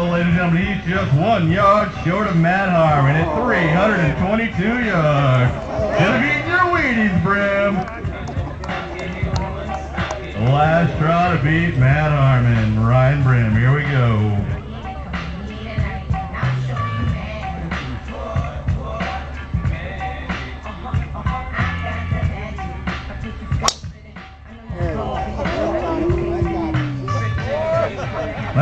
Ladies and gentlemen, he's just one yard short of Matt Harmon at 322 yards. Gonna be your Wheaties, Brehm. Last try to beat Matt Harmon. Ryan Brehm, here we go.